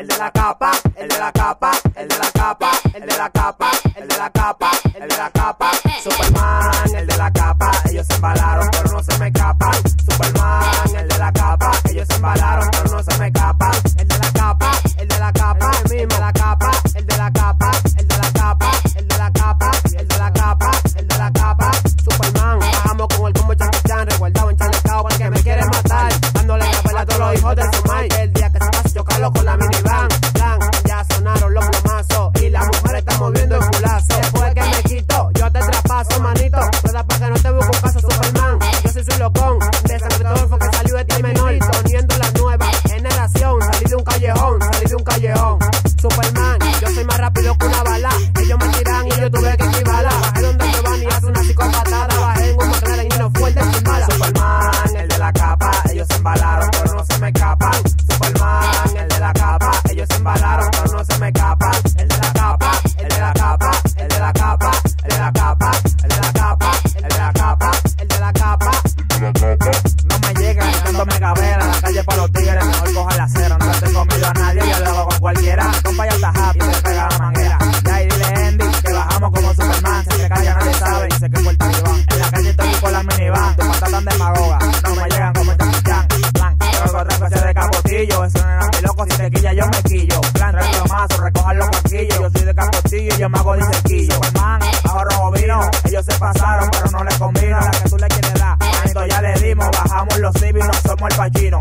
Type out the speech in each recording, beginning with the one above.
el de la capa, el de la capa, el de la capa, el de la capa, el de la capa, el de la capa. Superman, el de la capa, ellos se embalaron, pero no se me escapan. Superman, el de la capa, ellos se embalaron, pero no se me escapan. El de la capa, el de la capa, el de la capa, el de la capa, el de la capa, el de la capa, el de la capa, el de la capa. Superman, bajamos con el combo Jackie Chan, resguardado en chalecao porque me quiere matar. Dándole la pela a todos los hijos de su madre. El día que se pase chocarlo con la minivan. De todo que salió de ti menor. Poniendo la nueva generación. Salí de un callejón, salí de un callejón. Superman, yo soy más rápido que una bala. Dándome gavera, la calle para los tigres, mejor coja la acera. No te he comido a nadie, yo lo hago con cualquiera. Compa ya está happy, te pega la manguera. Ya y dile Andy que bajamos como Superman. Si se calla nadie sabe, dice que fue el talibán. En la calle estoy con la minivan, tu pata tan demagoga. No me llegan como el Chan, plan. Otra especie de capotillo, eso no era mi loco, si te quilla yo me quillo. Plan, trae los mazos, recojan los casquillos. Yo soy de capotillo y yo me hago disequillo. Superman, bajo rojo vino, ellos se pasaron, pero no les combino somos el pachino.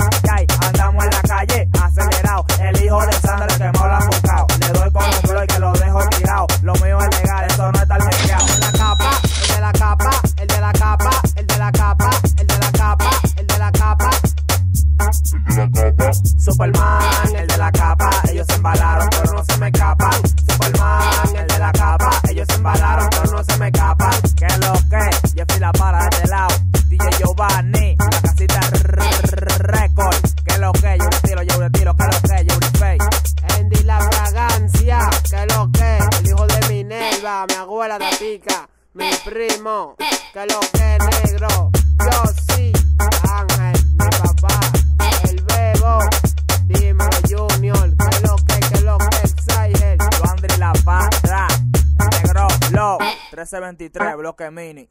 Andamos en la calle, acelerado. El hijo de Sandra le quemó la enfocado. Le doy con un flow y que lo dejo tirado. Lo mío es legal, eso no está de la capa, el de la capa, el de la capa, el de la capa, el de la capa, el de la capa. Superman, el de la capa, ellos se embalaron, pero no se me escapan. Superman, el de la capa, ellos se embalaron, pero no se me escapan. ¿Qué es lo que? Jeffrey la para de lado. DJ Giovanni, Mi abuela de pica, mi primo, ¿qué es lo que, negro? Yo sí, Ángel, mi papá, el bebo, dímelo Junior, ¿qué es lo que, qué es lo que, Exile? Yo Andri la para, negro, low, 1323, bloque mini.